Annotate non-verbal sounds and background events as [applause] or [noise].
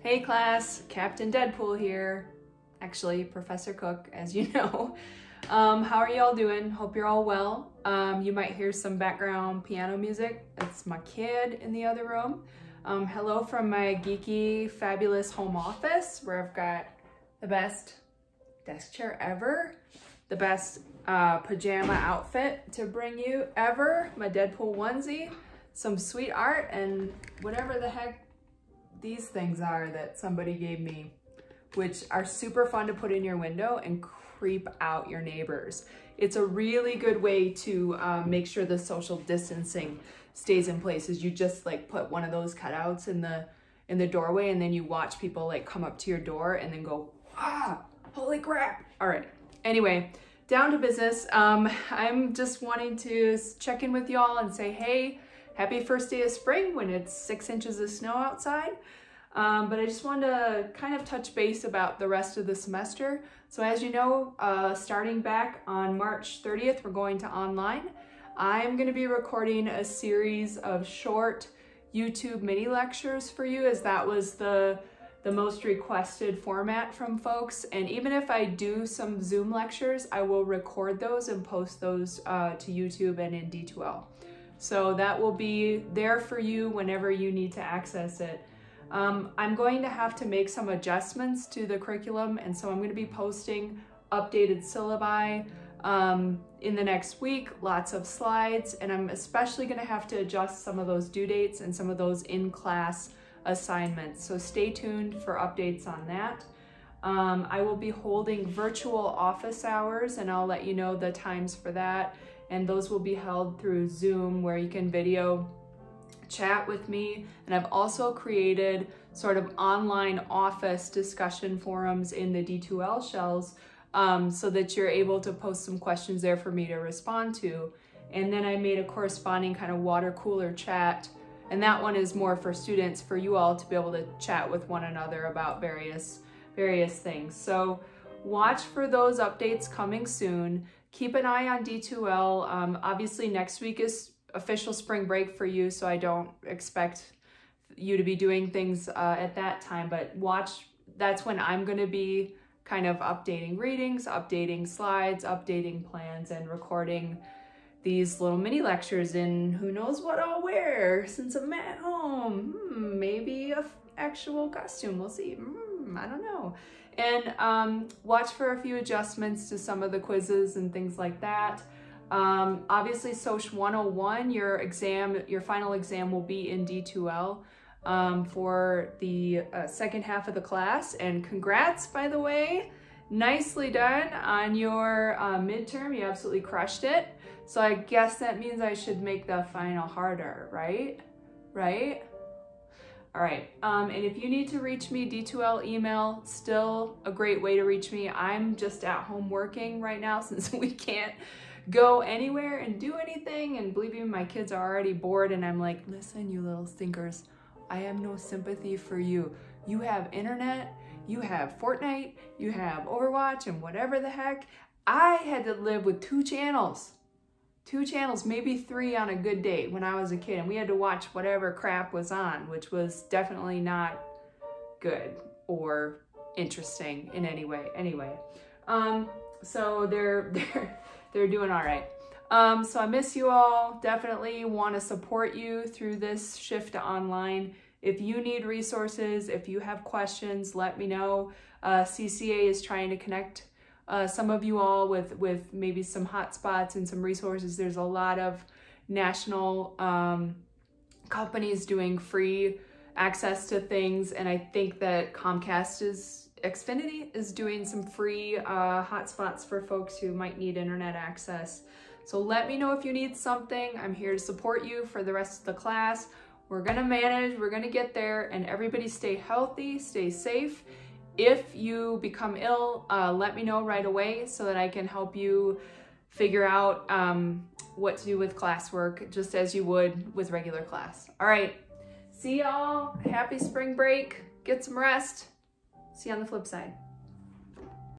Hey class, Captain Deadpool here. Actually, Professor Cook, as you [laughs] know. Um, how are y'all doing? Hope you're all well. Um, you might hear some background piano music. It's my kid in the other room. Um, hello from my geeky, fabulous home office where I've got the best desk chair ever, the best uh, pajama outfit to bring you ever, my Deadpool onesie, some sweet art, and whatever the heck these things are that somebody gave me, which are super fun to put in your window and creep out your neighbors. It's a really good way to um, make sure the social distancing stays in place is you just like put one of those cutouts in the in the doorway and then you watch people like come up to your door and then go, ah, holy crap. All right, anyway, down to business. Um, I'm just wanting to check in with y'all and say, hey, happy first day of spring when it's six inches of snow outside. Um, but I just wanted to kind of touch base about the rest of the semester. So as you know, uh, starting back on March 30th, we're going to online. I'm gonna be recording a series of short YouTube mini lectures for you as that was the the most requested format from folks. And even if I do some Zoom lectures, I will record those and post those uh, to YouTube and in D2L. So that will be there for you whenever you need to access it. Um, I'm going to have to make some adjustments to the curriculum and so I'm going to be posting updated syllabi um, in the next week, lots of slides, and I'm especially going to have to adjust some of those due dates and some of those in-class assignments. So stay tuned for updates on that. Um, I will be holding virtual office hours and I'll let you know the times for that. And those will be held through Zoom where you can video chat with me. And I've also created sort of online office discussion forums in the D2L shells um, so that you're able to post some questions there for me to respond to. And then I made a corresponding kind of water cooler chat and that one is more for students, for you all to be able to chat with one another about various, various things. So watch for those updates coming soon. Keep an eye on D2L. Um, obviously next week is official spring break for you, so I don't expect you to be doing things uh, at that time, but watch, that's when I'm gonna be kind of updating readings, updating slides, updating plans, and recording these little mini lectures in who knows what I'll wear since I'm at home. Hmm, maybe a actual costume, we'll see. Hmm, I don't know. And um, watch for a few adjustments to some of the quizzes and things like that. Um, obviously, Soch 101, your exam, your final exam will be in D2L um, for the uh, second half of the class. And congrats, by the way, nicely done on your uh, midterm. You absolutely crushed it. So I guess that means I should make the final harder, right? Right? All right, um, and if you need to reach me, D2L email, still a great way to reach me. I'm just at home working right now [laughs] since we can't go anywhere and do anything. And believe me, my kids are already bored and I'm like, listen, you little stinkers, I have no sympathy for you. You have internet, you have Fortnite, you have Overwatch and whatever the heck. I had to live with two channels two channels, maybe three on a good day when I was a kid. And we had to watch whatever crap was on, which was definitely not good or interesting in any way. Anyway, um, so they're, [laughs] they're, they're doing all right. Um, so I miss you all. Definitely want to support you through this shift to online. If you need resources, if you have questions, let me know. Uh, CCA is trying to connect uh, some of you all with, with maybe some hotspots and some resources. There's a lot of national um, companies doing free access to things. And I think that Comcast is, Xfinity is doing some free uh, hotspots for folks who might need internet access. So let me know if you need something. I'm here to support you for the rest of the class. We're gonna manage, we're gonna get there, and everybody stay healthy, stay safe, if you become ill, uh, let me know right away so that I can help you figure out um, what to do with classwork just as you would with regular class. All right, see y'all. Happy spring break. Get some rest. See you on the flip side.